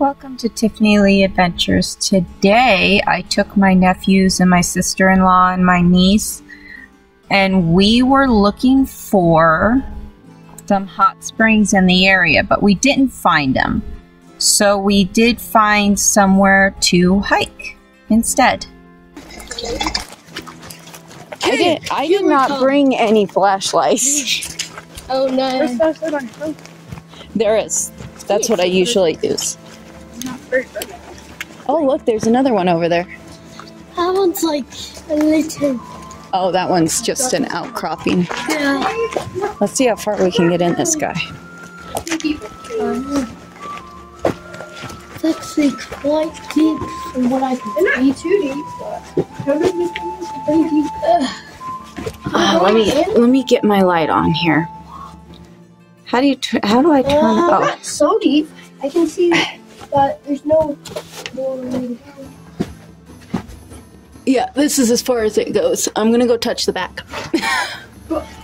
Welcome to Tiffany Lei Adventures. Today I took my nephews and my sister in law and my niece, and we were looking for some hot springs in the area, but we didn't find them. So we did find somewhere to hike instead. I did, I did not bring any flashlights. Oh no. There is. That's what I usually use. Oh, look, there's another one over there. That one's like a little. Oh, that one's just an outcropping. Yeah. Let's see how far we can get in this guy. It's actually quite deep from what I can see. too deep, but Uh, let me let me get my light on here. How do you tr- how do I turn? Uh, Oh, so deep. I can see that there's no more. yeah. This is as far as it goes. I'm gonna go touch the back.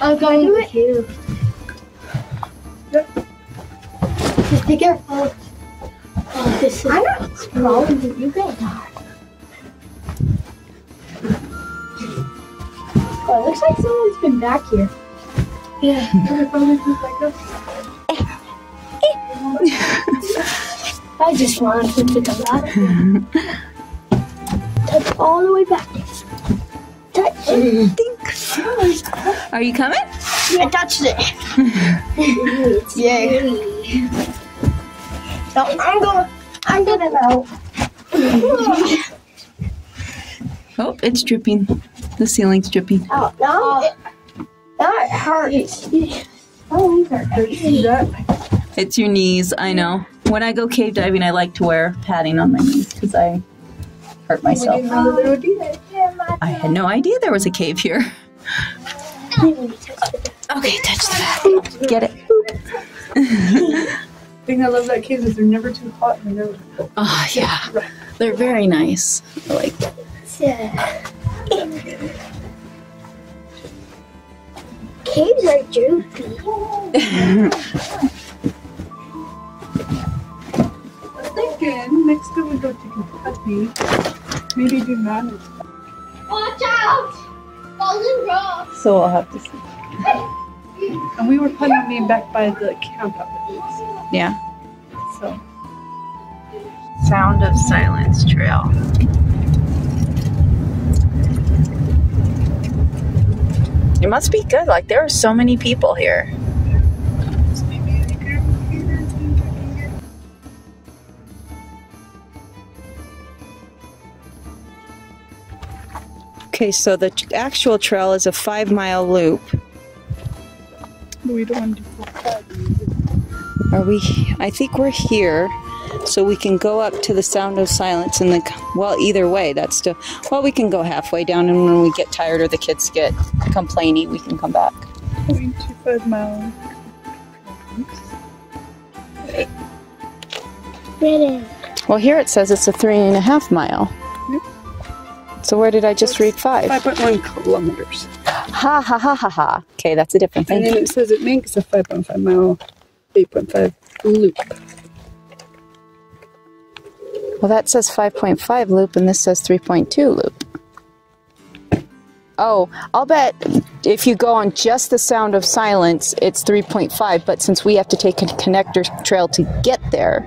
I'm going to too. Just be careful. Oh, this is. I'm not strong. You get hard. Oh, it looks like someone's been back here. Yeah. I just wanted to pick that. Touch all the way back. Touch. Are you coming? I touched it. Yay. No, I'm going. I'm gonna go. Oh, it's dripping. The ceiling's dripping. Oh, no. It, that hurts. Oh, that hurts. It's your knees. I know. When I go cave diving, I like to wear padding on my knees because I hurt myself. I had no idea there was a cave here. Okay, touch the back. Get it. The thing I love about caves is they're never too hot and they're never Oh yeah, they're very nice. I like that. Yeah. Caves are droopy. next time we go to Kentucky, maybe do manage. Watch out! Fallen rocks. So I'll have to see. And we were planning on being back by the camp afterwards. Yeah. So Sound of Silence Trail. It must be good. Like there are so many people here. Okay, so the t- actual trail is a five mile loop. we don't want to do full cut. Are we? I think we're here, so we can go up to the sound of silence and the. Well, either way, that's still. Well, we can go halfway down, and when we get tired or the kids get complaining, we can come back. Point two five miles. Ready. Well, here it says it's a three and a half mile. So where did I just read five? Five point one kilometers. Ha ha ha ha ha. Okay, that's a different thing. And then it says it makes a five point five mile, eight point five loop. Well, that says 5.5 loop, and this says 3.2 loop. Oh, I'll bet if you go on just the sound of silence, it's 3.5. But since we have to take a connector trail to get there,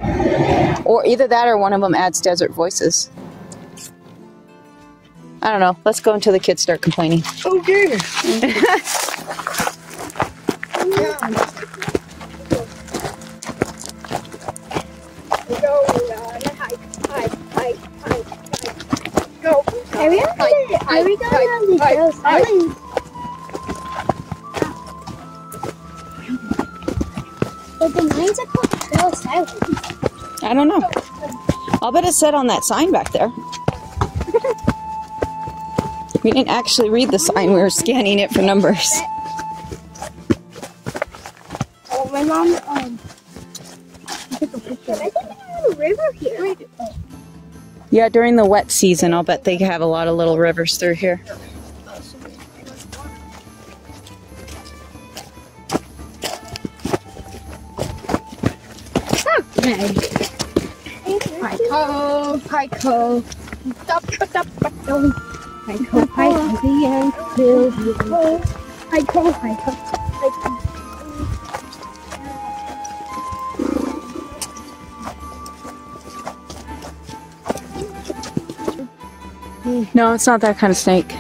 or either that or one of them adds desert voices. I don't know. Let's go until the kids start complaining. Okay. Go on a hike, hike, hike, hike, hike. Go. Are we on the, are we going on the trail silence? But the lines are called trail silence. I don't know. I'll bet it said on that sign back there. We didn't actually read the sign, we were scanning it for numbers. Oh, my mom, um, took a picture. I think there's a river here. Yeah, during the wet season, I'll bet they have a lot of little rivers through here. Red. Pico, Pico. Pico, Pico, the end. Pico, Pico, Pico, Pico. No, it's not that kind of snake.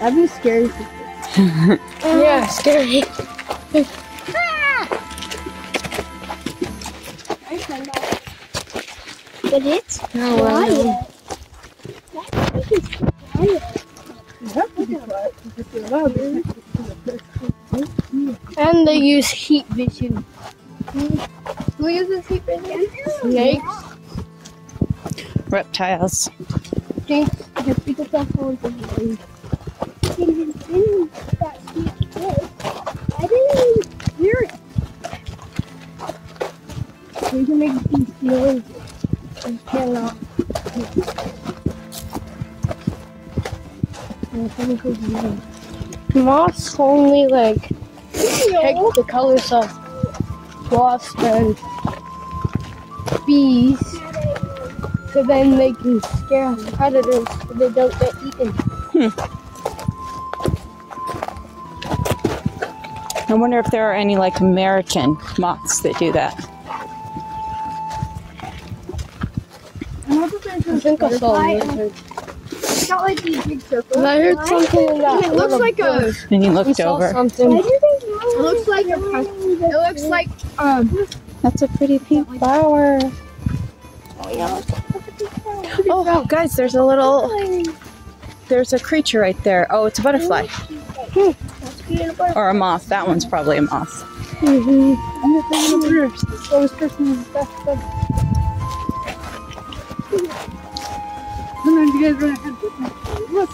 That'd be scary. yeah, scary. But it's oh, Quiet. And they use heat vision. Who uses heat vision? Snakes. Reptiles. Jinx, just because that's one thing. I didn't even that sweet kiss. I didn't even hear it. We can make these noises. Cannot. Moths only like take the colors of wasps and bees so then they can scare off predators so they don't get eaten. Hmm. I wonder if there are any like American moths that do that. I think I saw a lizard. It's got like these big circles. I heard something in that. It looks like a- bush. And he I looked saw over. something. It looks like a. It looks like um. That's a pretty pink flower. Oh yeah. Oh, guys, there's a little, there's a creature right there. Oh, it's a butterfly or a moth. That one's probably a moth. Mm-hmm. I was Christmas best friend. Sometimes you guys run ahead with me. Look.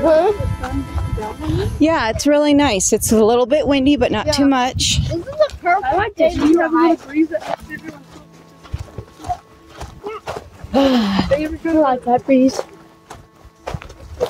Huh? Yeah, it's really nice. It's a little bit windy, but not too much. This is a perfect I like day this. You have a little breeze that makes everyone so They ever I like that breeze.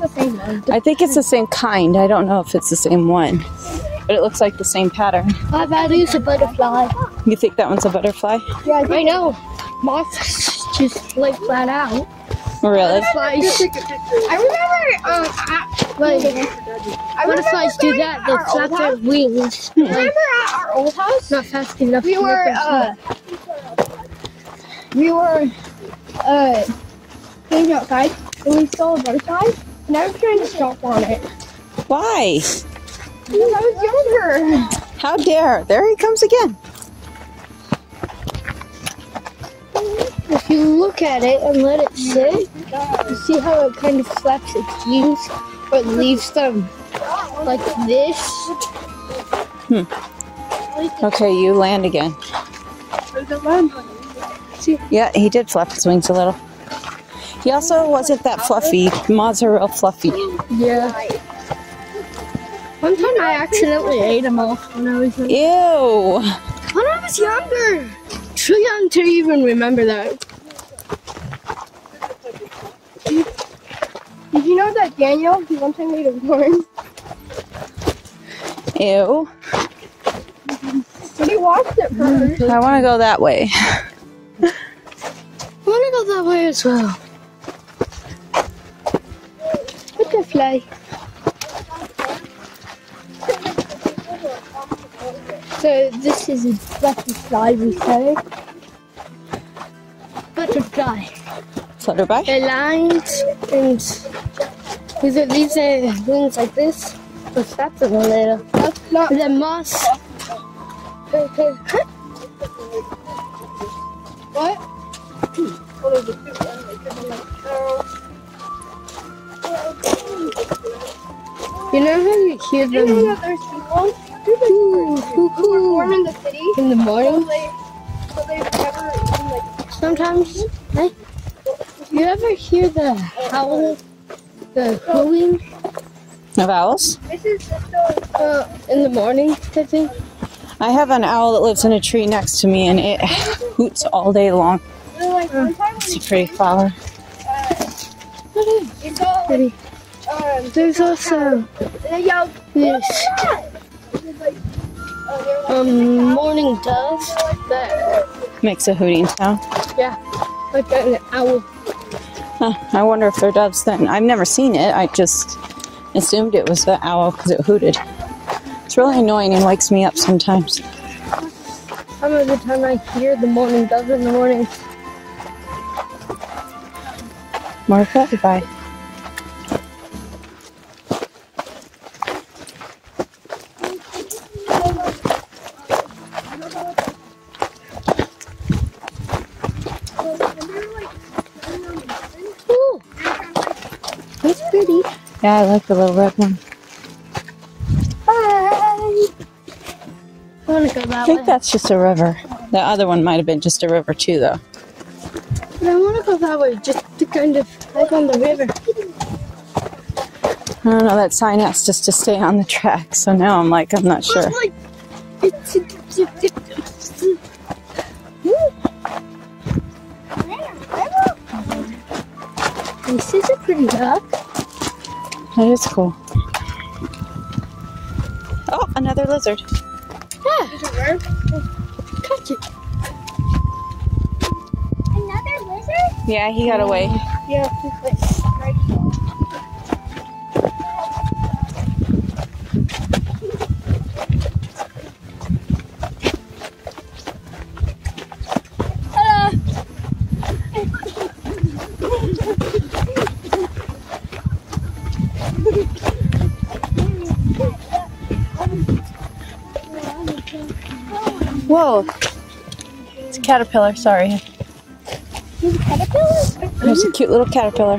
Could be the same one. I think it's the same kind. I don't know if it's the same one, but it looks like the same pattern. I bet it's a butterfly. You think that one's a butterfly? Yeah, I know. Moths just like flat out. Really? Butterflies, Take. I remember um at, like, I butterflies do that. They flap old their house. wings. Remember at our old house? Not fast enough. we to were make them uh we were uh playing outside and we saw a butterfly was trying to stomp on it Why? because I was younger. How dare? There he comes again. If you look at it and let it sit, you see how it kind of flaps its wings, but leaves them like this. Hmm. Okay, you land again. There's a land on you. Yeah, he did flap his wings a little. He also wasn't that fluffy. Moths are real fluffy. Yeah. One time I accidentally ate a moth when I was young. Ew. When I was younger. Too young to even remember that. Did you know that Daniel he one time made a worm? Ew. But he watched it first. I want to go that way. I want to go that way as well. Butterfly. So this is a butterfly, we say. Butterfly. Flutterby? They're lined and with it leaves their wings like this. But them a little. That's not The moss. You know how you hear Do you know them that there's people who were born in the city? in the morning? so they've never even like. Sometimes. eh? You ever hear the howl, the hooting Of owls? This is just uh, in the morning type thing? I have an owl that lives in a tree next to me and it hoots all day long. They're like one time when It's a pretty flower. you go Pretty. There's also this like they're like um, mourning dove that, Makes a hooting sound. yeah, like an owl. Huh, I wonder if they're doves then. I've never seen it. I just assumed it was the owl because it hooted. It's really annoying and wakes me up sometimes. Some of the time I hear the mourning dove in the morning. Martha, goodbye. Yeah, I like the little red one. Bye. I want to go that I think way. that's just a river. The other one might have been just a river too, though. But I want to go that way just to kind of like on the river. I don't know. That sign asked us to stay on the track, so now I'm like, I'm not sure. This is a pretty duck. That is cool. Oh, another lizard. Yeah. Catch it. another lizard? Yeah, he got away. Yeah, Whoa. It's a caterpillar, sorry. There's a cute little caterpillar.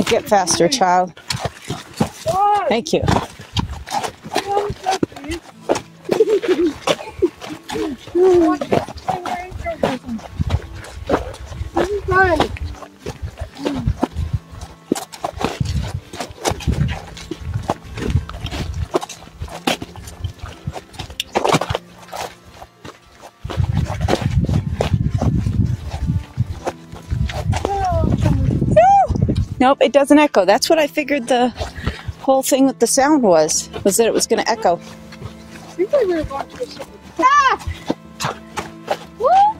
Get faster, child. Thank you. Nope, it doesn't echo. That's what I figured the whole thing with the sound was, was that it was going to echo. We thought we were going to the city. Ah! What?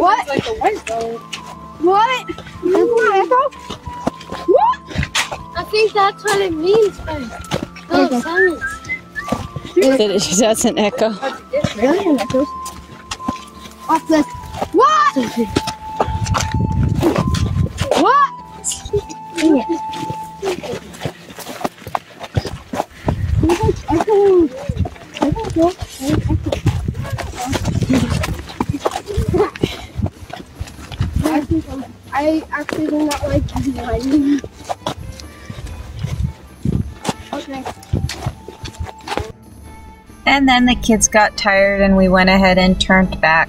What? Like a white. What? Echo? What? I think that's what it means by oh, silence. That it doesn't echo. Really? An echo? Off the. What? what? I actually do not like behind Okay. And then the kids got tired and we went ahead and turned back.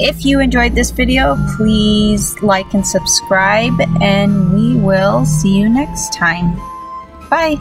If you enjoyed this video, please like and subscribe, and we will see you next time. Bye.